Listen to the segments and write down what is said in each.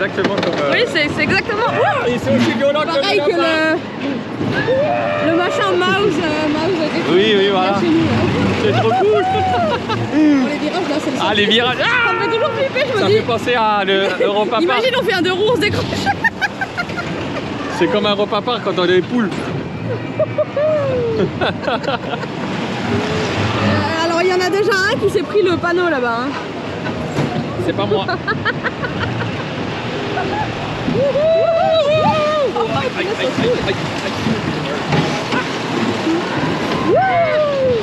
Oui, c'est exactement comme. euh, Oui, c'est exactement. Ouh Et c'est aussi violent Pareil que le, le machin mouse, euh, mouse Oui, oui, voilà. C'est trop cool. Bon, les virages là, c'est le Ah, les virages. Ah Ça me fait toujours flipper, je Ça me me fait dis. penser à le Europa Park. Imagine, on fait un deux roues, on se décroche. C'est comme un Europa Park quand on a des poules. Euh, alors, il y en a déjà un qui s'est pris le panneau là-bas. hein. C'est pas moi.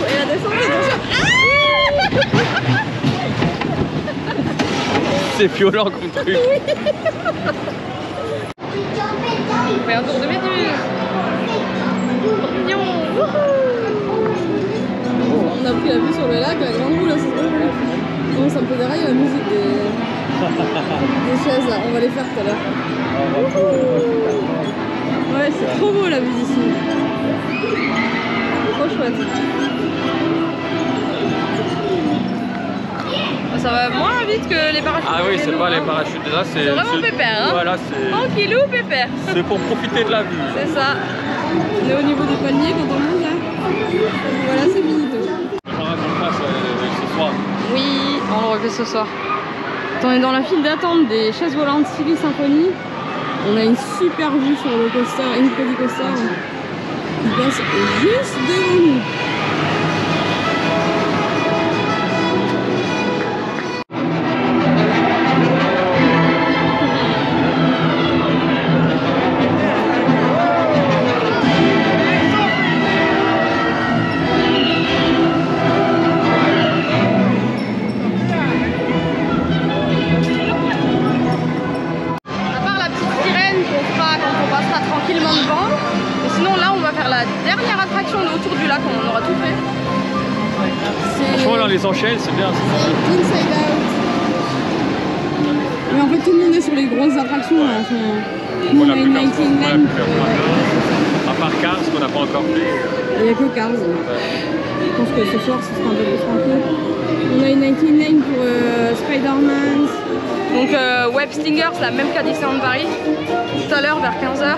Et la descente, attention. C'est violent comme truc. On fait un tour de. On a pris la vue sur le lac, la grande roue là, c'est trop cool. Ça me fait derrière la musique des... des chaises là, on va les faire tout à l'heure. Ouais, c'est trop beau la vue d'ici. Trop chouette. Ça va moins vite que les parachutes. Ah oui, c'est pas les hein. parachutes là, c'est. C'est vraiment pépère, hein Voilà, c'est. Tranquillou, pépère. C'est pour profiter de la vue. C'est ça. On est au niveau du panier quand on monte là. Voilà, c'est. J'aimerais qu'on le fasse euh, ce soir. Oui, on le refait ce soir. On est dans la file d'attente des chaises volantes Silly Symphony. On a une super vue sur le coaster, Incredicoaster. Il passe juste devant nous. C'est la même qu'à Disneyland Paris. Tout à l'heure vers 15h.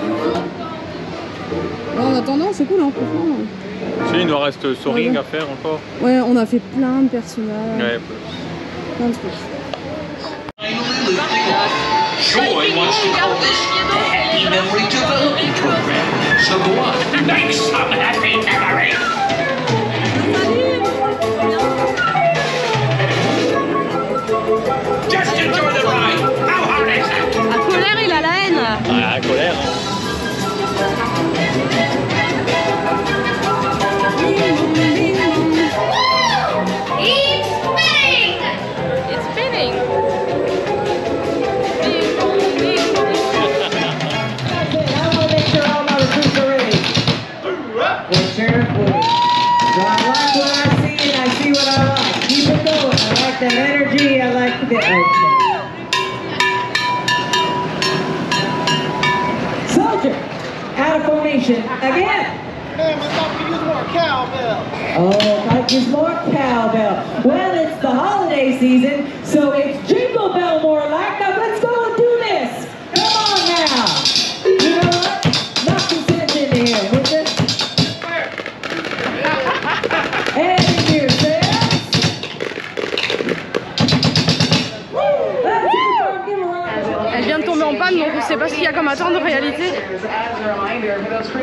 en attendant, c'est cool hein, franchement. Si, il nous reste Soaring Ouais. à faire encore. Ouais, on a fait plein de personnages, Ouais. plein de trucs. Joy wants to call this the Happy Memory Development again. Man, I thought we used more cowbell. Oh, like there's more cowbell. Well, it's the holiday season, so it's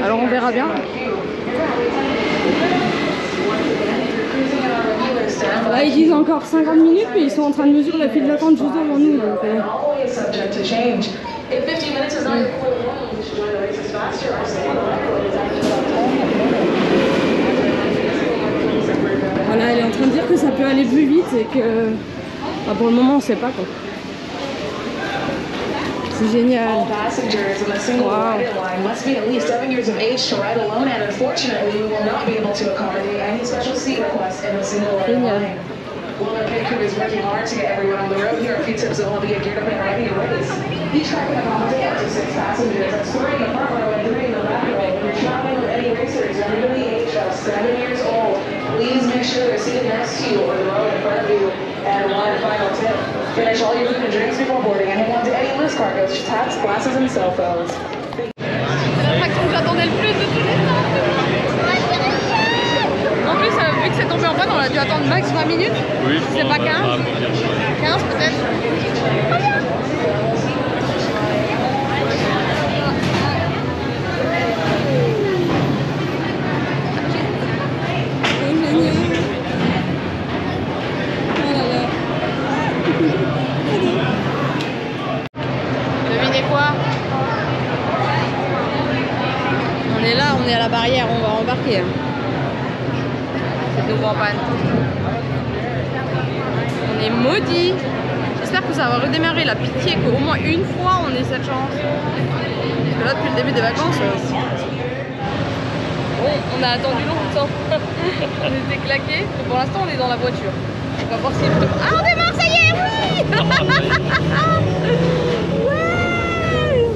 Alors on verra bien. Là ils disent encore 50 minutes, mais ils sont en train de mesurer la file d'attente juste devant nous. Donc, euh, always subject to change. If 15 minutes is not your core level, you should join the races faster. I say. voilà, elle est en train de dire que ça peut aller plus vite et que bah, pour le moment on sait pas quoi. C'est génial. Wow. Génial. Wilmer Pinker is working hard to get everyone on the road here are a few tips Olympia geared up and ready to race. Each track can accommodate up to six passengers. That's three in the front row and three the back row. You're traveling with any racers under the age of seven years old, please make sure they're seated next to you or the row in front of you. And one final tip, finish all your food and drinks before boarding? And hang on to any loose This car goes to tax, glasses, and cell phones. C'est l'attraction que j'attendais le plus de tous les temps. En plus, euh, vu que c'est tombé en panne, on a dû attendre max 20 minutes. Oui, je C'est pas ouais, 15 ça va pas dire ça. 15 peut-être. Devinez quoi On est là, on est à la barrière, on va embarquer. hein. C'est de nouveau en panne. On est maudit. J'espère que ça va redémarrer. La pitié qu'au moins une fois on ait cette chance. Parce que depuis le début des vacances, euh, bon, on a attendu longtemps. on était claqués. Mais pour l'instant, on est dans la voiture. On va voir si. Ah, on démarre, ça y est, oui Ouais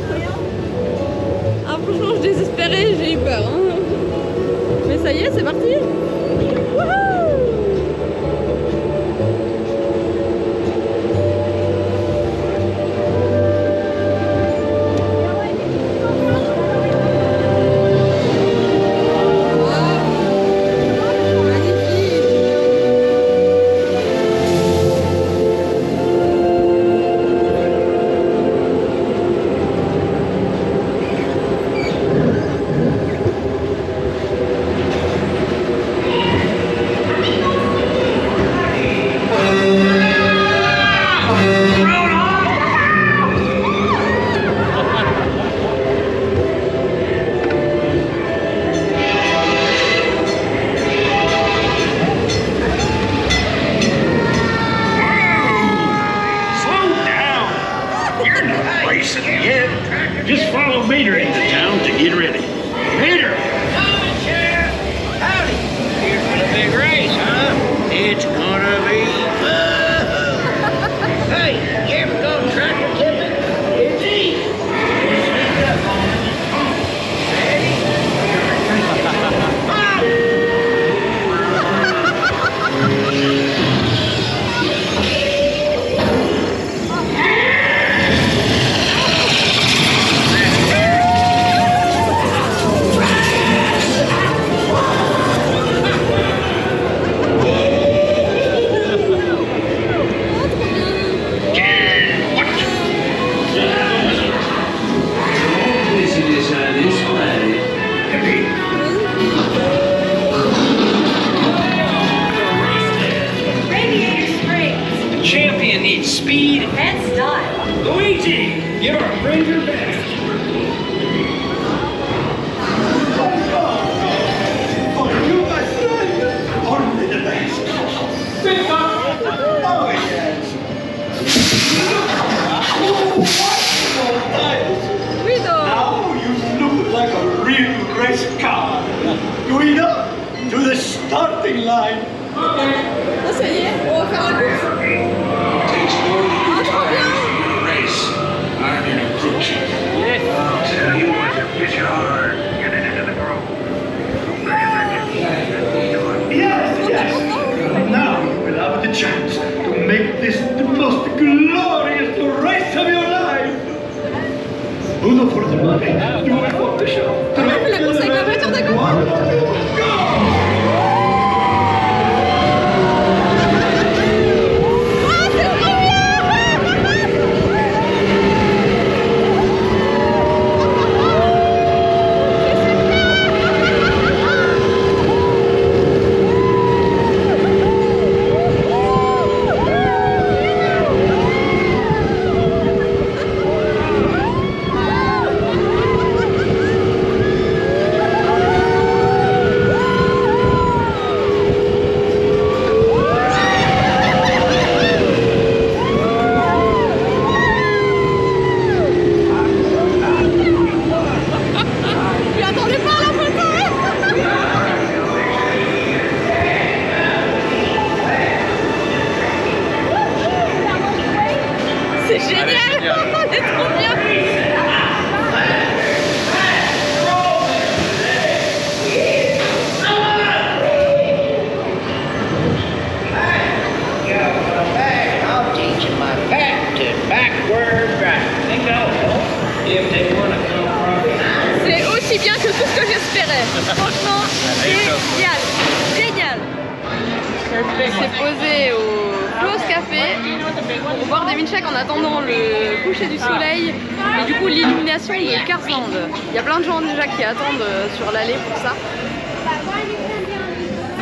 Ah, franchement, je désespérais, j'ai eu peur. hein. Mais ça y est, c'est parti.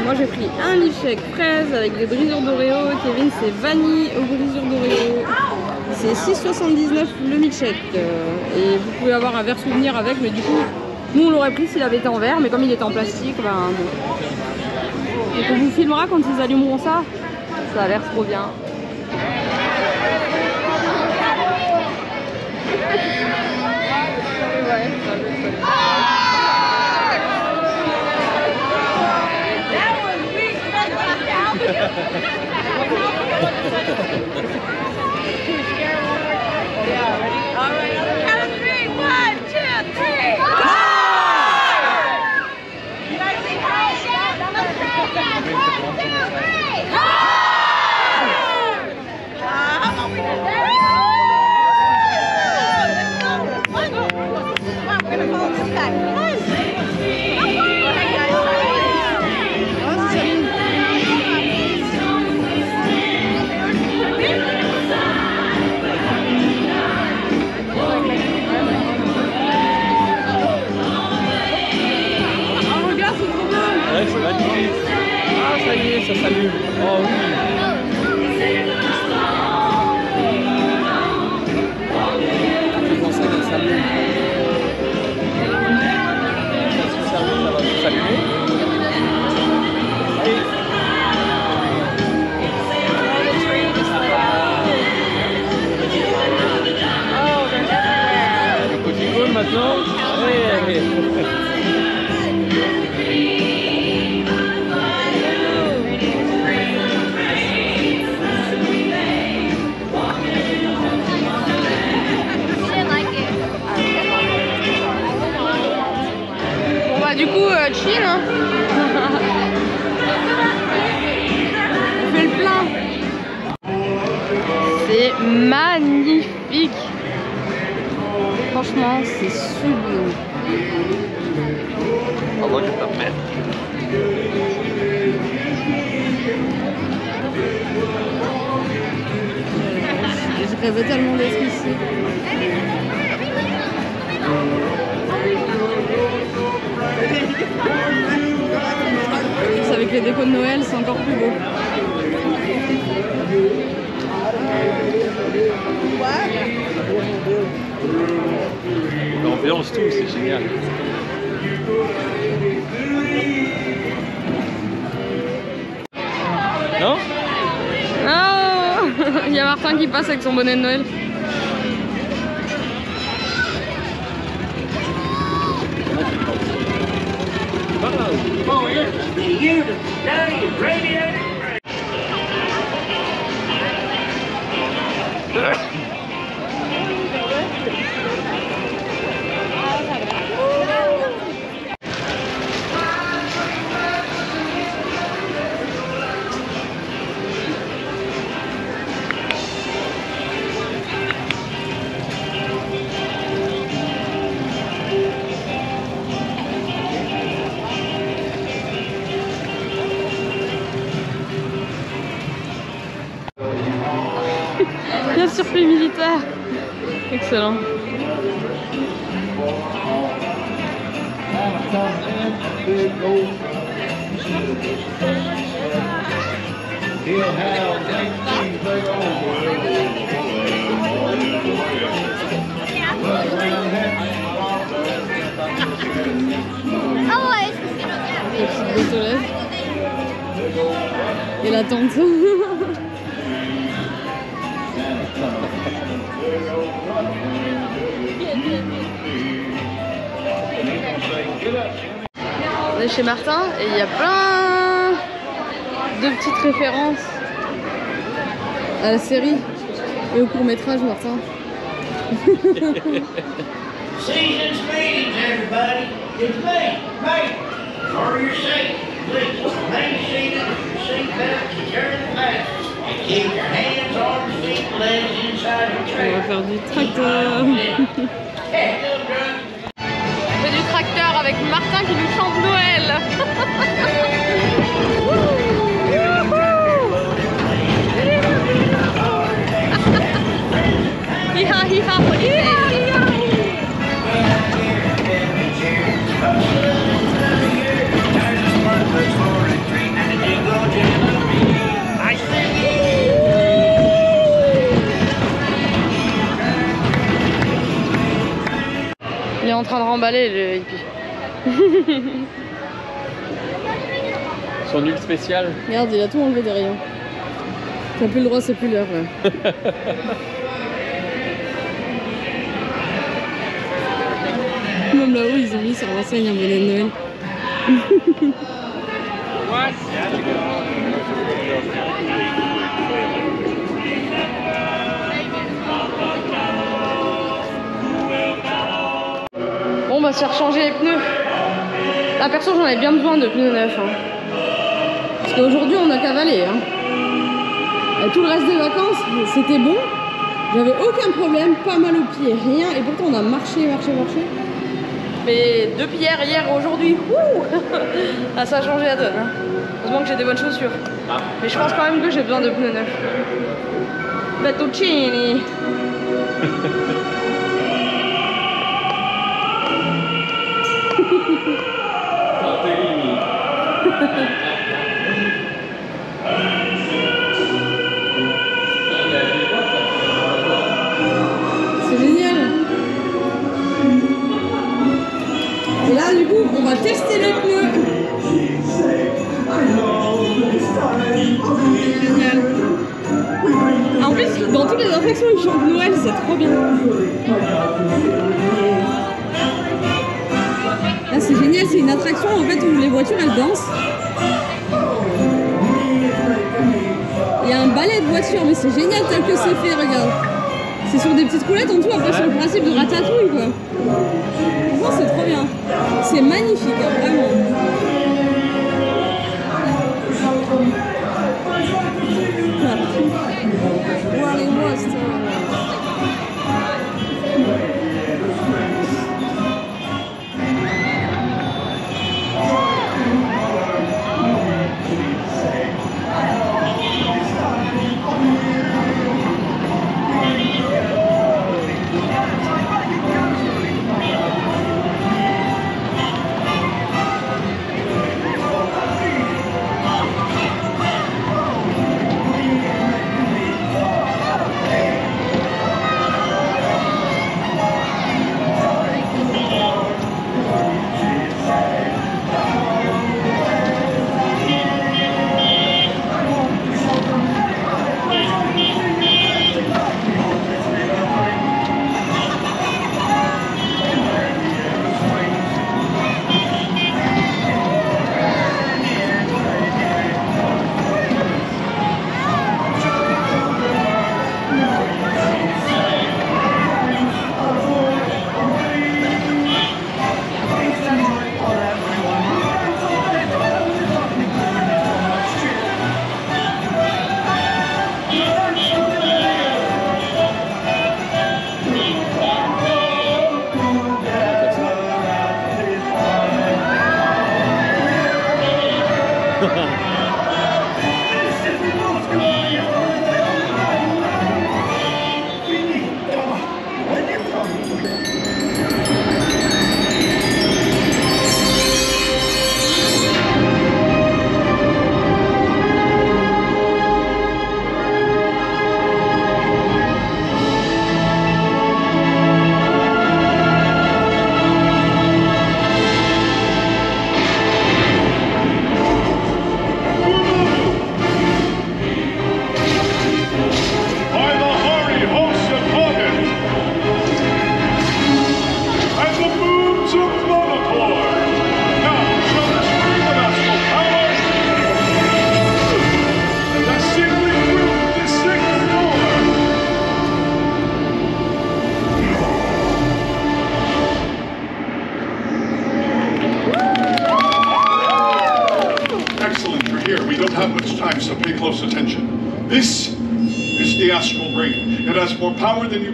Moi j'ai pris un milkshake fraise avec des brisures d'Oreo. Kevin c'est vanille aux brisures d'Oreo. C'est 6,79 le milkshake. euh, et vous pouvez avoir un verre souvenir avec, mais du coup, nous on l'aurait pris s'il avait été en verre, mais comme il était en plastique, ben bon. Donc on vous filmera quand ils allumeront ça. Ça a l'air trop bien. ハハハハ! Ça y est, ça s'allume. Oh oui. Je rêvais tellement d'être ici. Avec les décos de Noël, c'est encore plus beau. L'ambiance, tout, c'est génial. Non? Oh Il y a Martin qui passe avec son bonnet de Noël. Oh, Ugh! Lèvres. Et la. On est chez Martin et il y a plein de petites références à la série et au court métrage Martin. Season's meetings, everybody. It's me, me. For your safety, please remain seated with your seatbelt securely fastened. And keep your hands, arms, feet, legs inside your On va faire du tracteur. On fait du tracteur voisin qui nous chante Noël. en train de remballer le hippie. Son huile spéciale. Regarde, il a tout enlevé derrière. T'as plus le droit, c'est plus l'heure. là. Même là-haut, ils ont mis sur l'enseigne un bonnet de Noël. Bah, se faire changer les pneus. La perso, j'en ai bien besoin de pneus neufs. hein. Parce qu'aujourd'hui, on a cavalé. Hein. Et tout le reste des vacances, c'était bon. J'avais aucun problème, pas mal aux pieds, rien. Et pourtant, on a marché, marché, marché. Mais depuis hier, hier, aujourd'hui, ah, ça a changé la donne. hein. Heureusement que j'ai des bonnes chaussures. Mais je pense quand même que j'ai besoin de pneus neufs. Fettuccini C'est génial. En plus, dans toutes les attractions, ils chantent Noël, c'est trop bien. Là, c'est génial, c'est une attraction en fait où les voitures elles dansent. Il y a un ballet de voitures, mais c'est génial tel que c'est fait, regarde. C'est sur des petites roulettes en dessous, après sur le principe de ratatouille quoi. C'est trop bien. C'est magnifique, hein, vraiment.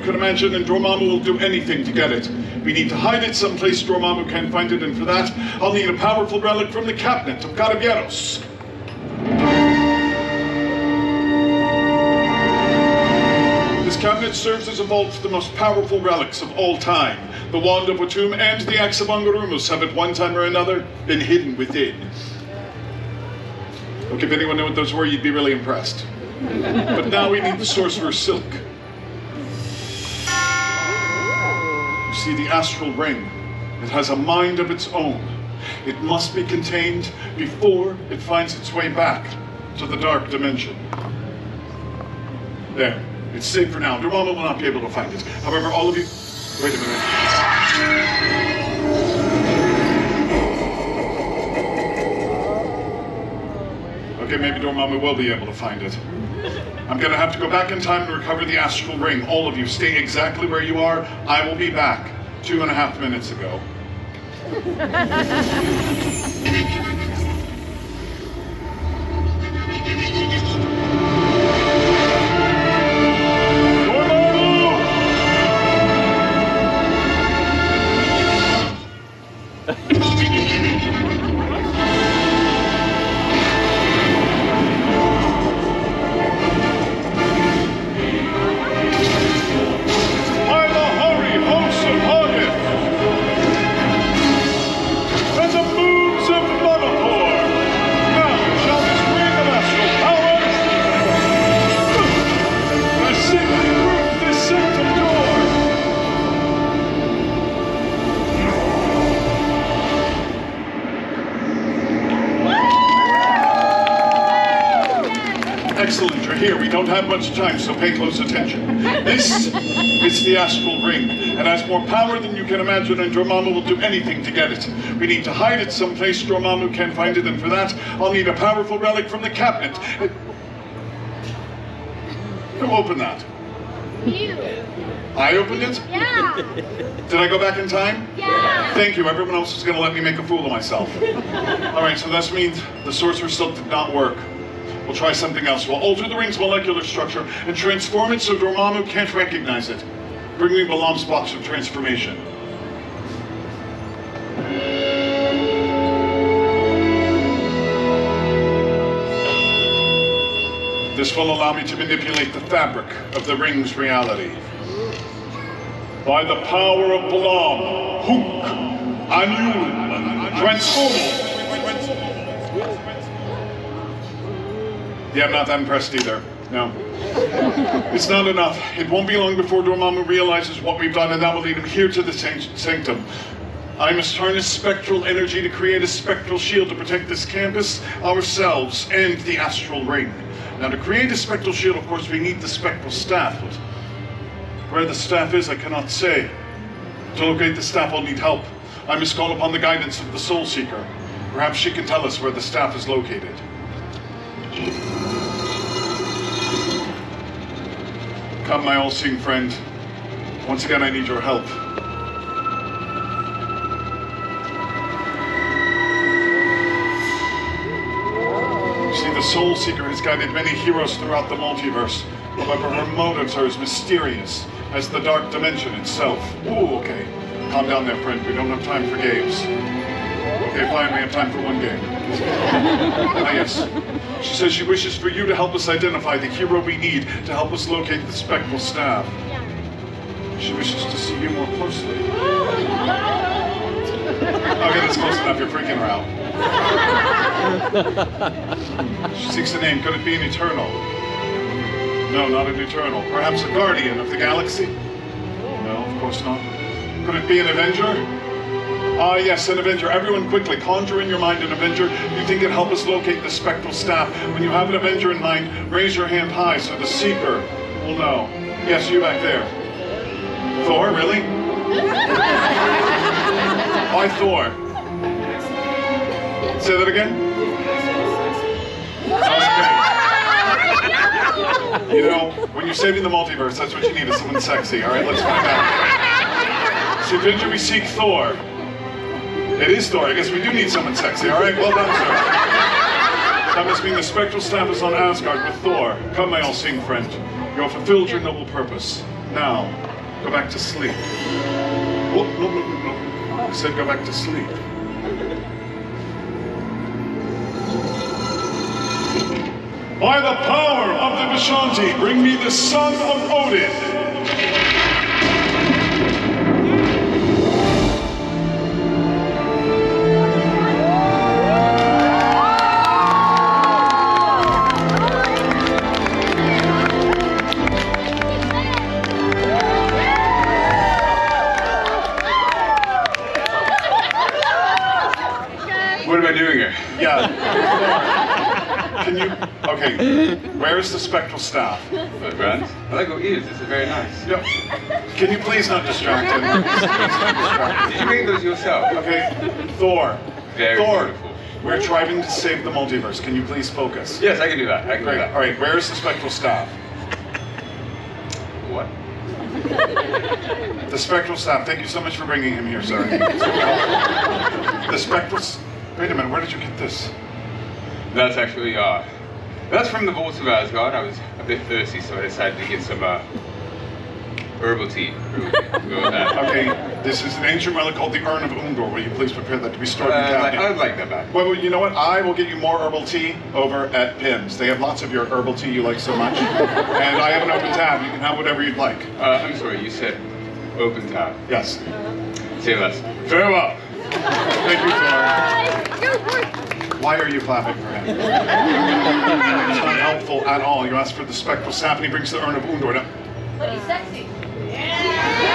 Can imagine, and Dormammu will do anything to get it. We need to hide it someplace Dormammu can't find it, and for that, I'll need a powerful relic from the cabinet of Carabineros. This cabinet serves as a vault for the most powerful relics of all time. The Wand of Watum and the Axe of Angarumus have at one time or another been hidden within. Look, if anyone knew what those were, you'd be really impressed. But now we need the Sorcerer's Silk. See, the Astral Ring, it has a mind of its own. It must be contained before it finds its way back to the Dark Dimension. There. It's safe for now. Dormammu will not be able to find it. However, all of you... Wait a minute. Okay, maybe Dormammu will be able to find it. I'm gonna have to go back in time and recover the Astral Ring. All of you, stay exactly where you are. I will be back two and a half minutes ago. have much time, so pay close attention. This is the Astral Ring. and has more power than you can imagine, and Dormammu will do anything to get it. We need to hide it someplace Dormammu can't find it, and for that, I'll need a powerful relic from the cabinet. Uh, Who opened that? You. I opened it? Yeah. Did I go back in time? Yeah. Thank you. Everyone else is going to let me make a fool of myself. All right, so this means the Sorcerer's Silk did not work. We'll try something else. We'll alter the ring's molecular structure and transform it so Dormammu can't recognize it. Bring me Balam's box of transformation. This will allow me to manipulate the fabric of the ring's reality. By the power of Balam, Hunk, Anul, transform. Yeah, I'm not that impressed either. No. It's not enough. It won't be long before Dormammu realizes what we've done, and that will lead him here to the sanctum. I must harness spectral energy to create a spectral shield to protect this campus, ourselves, and the astral ring. Now, to create a spectral shield, of course, we need the spectral staff. But where the staff is, I cannot say. To locate the staff, I'll need help. I must call upon the guidance of the Soul Seeker. Perhaps she can tell us where the staff is located. Come, my all-seeing friend. Once again, I need your help. You see, the Soul Seeker has guided many heroes throughout the multiverse. However, her motives are as mysterious as the Dark Dimension itself. Ooh, okay. Calm down there, friend. We don't have time for games. Okay, fine. We have time for one game. ah, yes. She says she wishes for you to help us identify the hero we need to help us locate the spectral staff. She wishes to see you more closely. Okay, that's close enough. You're freaking her out. She seeks a name. Could it be an Eternal? No, not an Eternal. Perhaps a Guardian of the Galaxy? No, of course not. Could it be an Avenger? Ah, yes, an Avenger. Everyone quickly, conjure in your mind an Avenger you think can help us locate the spectral staff. When you have an Avenger in mind, raise your hand high so the Seeker will know. Yes, you back there. Thor, really? Why Thor? Say that again? Okay. You know, when you're saving the multiverse, that's what you need is someone sexy. All right, let's find out. So did we seek Thor? It is Thor. I guess we do need someone sexy. All right, well done, sir. That must mean the spectral staff is on Asgard with Thor. Come, my all-seeing friend. You have fulfilled your noble purpose. Now, go back to sleep. Oh, no, no, no, no. I said go back to sleep. By the power of the Vishanti, bring me the son of Odin. Can you? Okay. Where is the spectral staff? Uh, Grant? I like your ears. This is very nice. Yeah. Can you please not distract him? Please not distract Did you make those yourself? Okay. Thor. Very Thor. beautiful. We're trying to save the multiverse. Can you please focus? Yes, I can do that. I can do that. All right. Where is the spectral staff? What? The spectral staff. Thank you so much for bringing him here, sir. the spectral. Wait a minute. Where did you get this? That's actually, uh, that's from the Vaults of Asgard. I was a bit thirsty, so I decided to get some, uh, herbal tea. Go with that. Okay. This is an ancient relic called the Urn of Undor. Will you please prepare that to be stored in the Uh, like, cabinet? I'd like that back. Well, you know what? I will get you more herbal tea over at Pim's. They have lots of your herbal tea you like so much. and I have an open tab. You can have whatever you'd like. Uh, I'm sorry, you said open tab. Yes. Say less. Farewell. Thank you, Thor. Why are you clapping for him? it's not helpful at all. You asked for the spectral staff and he brings the urn of Undor. Now, But he's sexy. Yeah.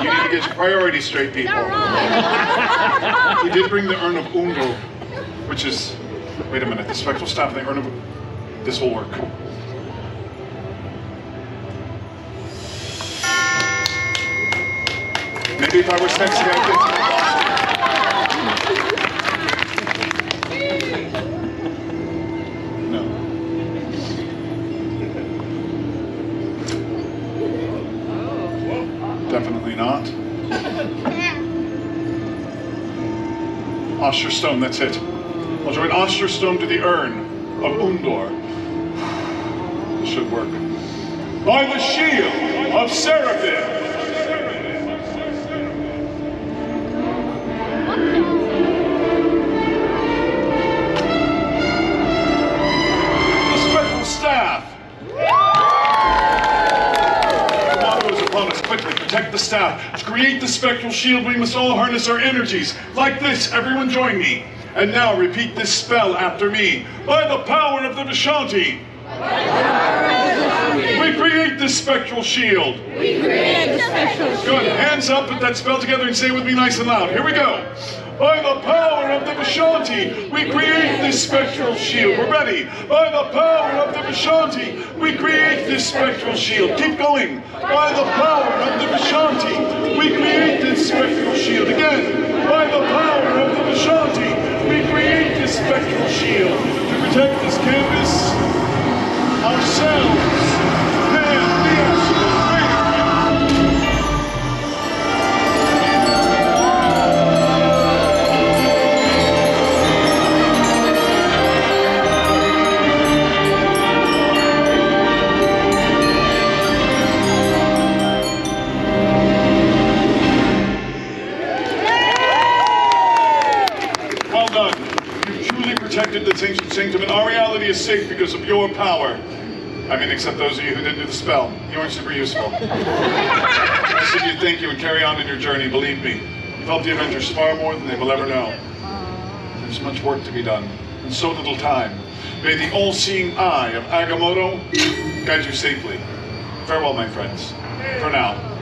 you need to get your priorities straight, people. he did bring the urn of Undor, which is... Wait a minute. The spectral staff and the urn of... This will work. Maybe if I were sexy, I'd Not. Osterstone, that's it. I'll join Osterstone to the urn of Undor. This should work. By the shield of Seraphim! To create the spectral shield, we must all harness our energies. Like this, everyone join me. And now repeat this spell after me. By the power of the Vishanti. We create this spectral shield. We create the special Good. Hands up, put that spell together and say it with me nice and loud. Here we go. By the power of the Vishanti, we create this spectral shield. We're ready. By the power of the Vishanti, we create this spectral shield. Keep going. By the power of the Vishanti, we create this spectral shield. Again. By the power of the Vishanti, we create this spectral shield to protect this canvas ourselves, our is safe because of your power. I mean, except those of you who didn't do the spell. You weren't super useful. I said you thank you and carry on in your journey, believe me. You've helped the Avengers far more than they will ever know. There's much work to be done, and so little time. May the all-seeing eye of Agamotto guide you safely. Farewell, my friends. For now.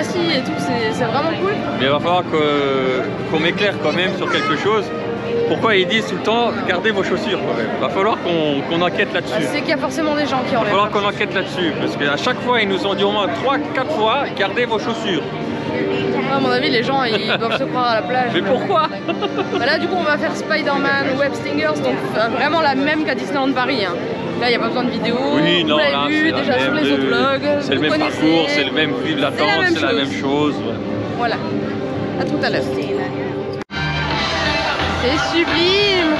Assis et tout, c'est vraiment cool. Mais il va falloir qu'on m'éclaire quand même sur quelque chose. Pourquoi ils disent tout le temps gardez vos chaussures quand même Il va falloir qu'on enquête Ah, là-dessus. C'est qu'il y a forcément des gens qui Il va enlèvent. falloir qu'on enquête là-dessus. Parce qu'à chaque fois, ils nous ont dit au moins 3-4 fois gardez vos chaussures. À mon avis, les gens ils doivent se croire à la plage. Mais pourquoi Bah Là, du coup, on va faire Spider-Man, Web Stingers, donc euh, vraiment la même qu'à Disneyland Paris. hein. Là, il n'y a pas besoin de vidéo. Oui, non, là, vu déjà sur les autres vlogs. C'est le même parcours, c'est le même prix de C'est la même c'est la chose. même chose. Voilà. À tout à l'heure. C'est sublime.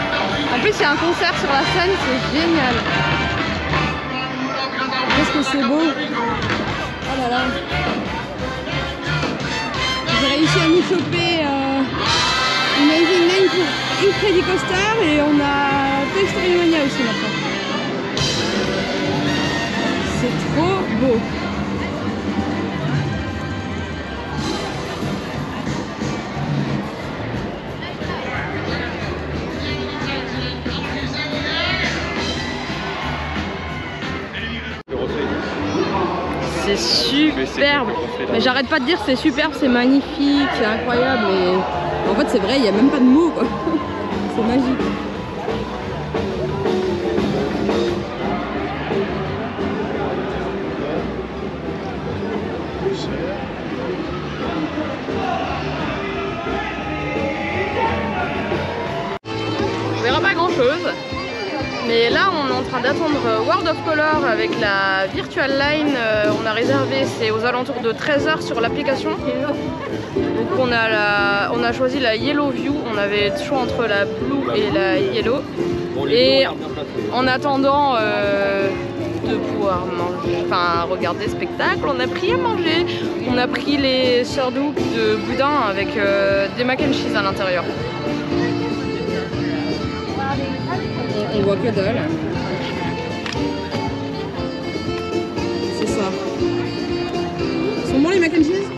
En plus, il y a un concert sur la scène, c'est génial. Qu'est-ce que c'est beau. Oh là là. J'ai réussi à nous choper euh, une Amazing Lane pour Incredi Coaster et on a Toy Story Mania aussi maintenant. Trop beau. C'est superbe. Mais j'arrête pas de dire c'est superbe, c'est magnifique, c'est incroyable. Et en fait, c'est vrai, il n'y a même pas de mots. C'est magique. Train d'attendre World of Color avec la Virtual Line. Euh, on a réservé, c'est aux alentours de 13h sur l'application. Donc on a, la, on a choisi la Yellow View. On avait le choix entre la Blue et la Yellow. Et en attendant euh, de pouvoir manger, enfin regarder le spectacle, on a pris à manger. On a pris les surdouks de boudin avec euh, des mac and cheese à l'intérieur. On voit que dalle. Mac and cheese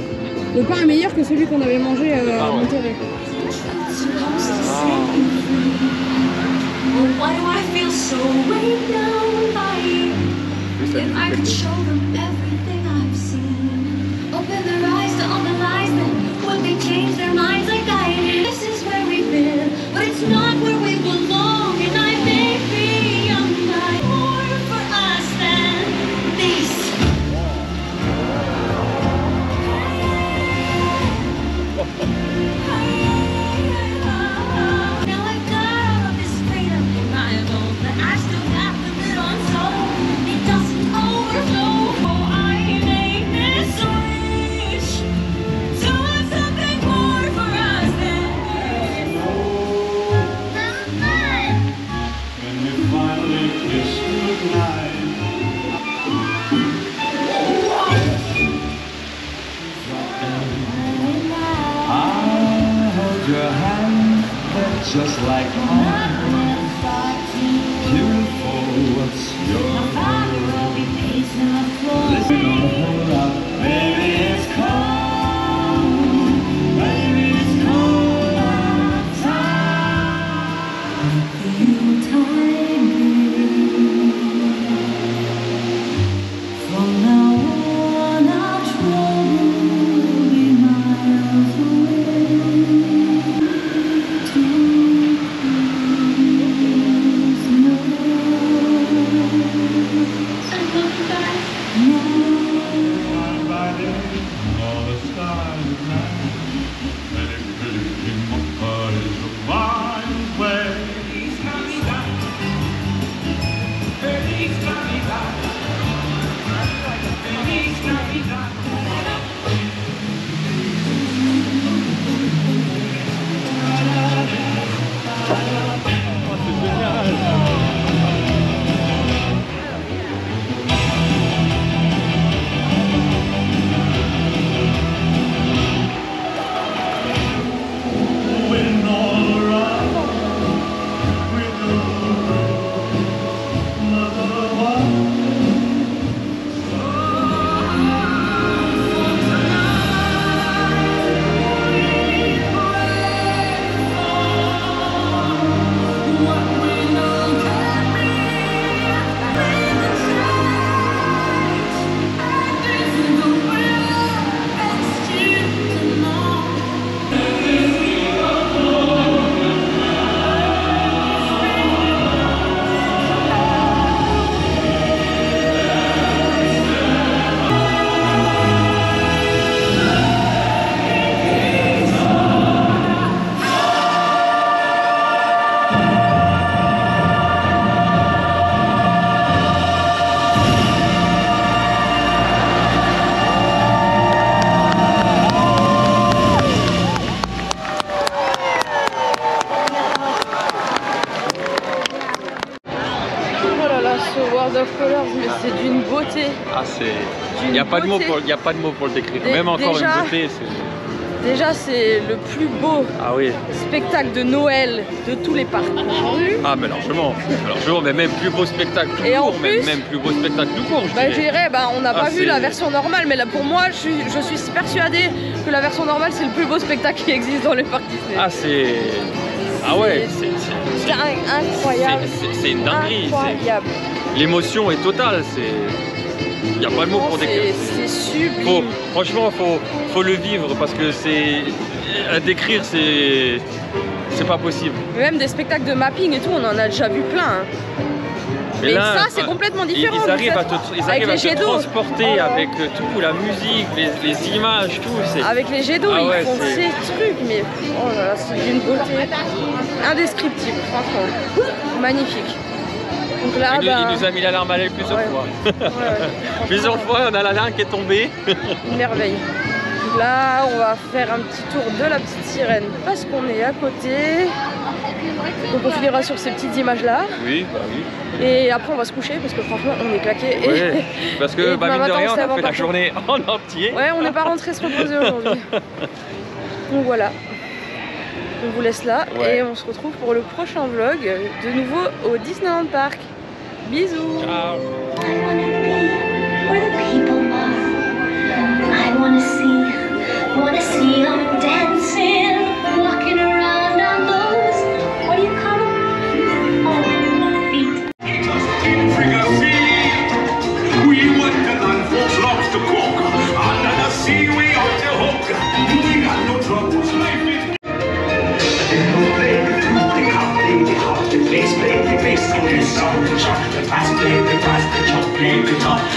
Le pain est meilleur que celui qu'on avait mangé euh, à Monterrey. Oh, your hand, just like mine. Il n'y pas de mots pour- y a pas de mots pour le décrire. Dé- Même encore déjà- une beauté, c'est. Déjà, c'est le plus beau Ah oui. spectacle de Noël de tous les parcs. Ah, mais largement. Largement, mais même plus beau spectacle tout Et en court. même, plus- même plus beau spectacle tout court, je Bah, je dirais. bah, on n'a Ah, pas vu la version normale, mais là, pour moi, je suis, je suis persuadée que la version normale, c'est le plus beau spectacle qui existe dans les parcs Disney. Ah, c'est. Ah ouais, c'est- c'est- C'est in- incroyable. c'est- une dinguerie. c'est- Incroyable. L'émotion est totale. C'est. Il n'y a pas de mots pour décrire. C'est sublime. Faut- franchement, faut, faut le vivre parce que c'est. À décrire, c'est. C'est pas possible. Même des spectacles de mapping et tout, on en a déjà vu plein. hein. Mais là, ça, c'est euh, complètement différent. Ils, arrivent à te, ils arrivent à te transporter Oh avec euh, tout, la musique, les, les images, tout. Avec les jets d'eau, Ah ouais, ils font ces trucs, mais oh là là, c'est d'une beauté indescriptible, franchement. Magnifique. Donc là, il, nous- bah, il nous a mis l'alarme à l'œil plusieurs Ouais. fois. ouais, ouais. plusieurs fois, on a l'alarme qui est tombée. Une merveille. Là, on va faire un petit tour de la petite sirène parce qu'on est à côté. Donc on finira sur ces petites images-là. Oui, bah oui. Et après, on va se coucher parce que franchement, on est claqué. Et- Ouais, parce et que bah, mine de rien, on a fait la journée en entier. Ouais, on n'est pas rentré se reposer aujourd'hui. Donc voilà. On vous laisse là Ouais. et on se retrouve pour le prochain vlog de nouveau au Disneyland Park. Bisous Ciao. where the people are. I wanna see, wanna see 'em dancing. keep it top.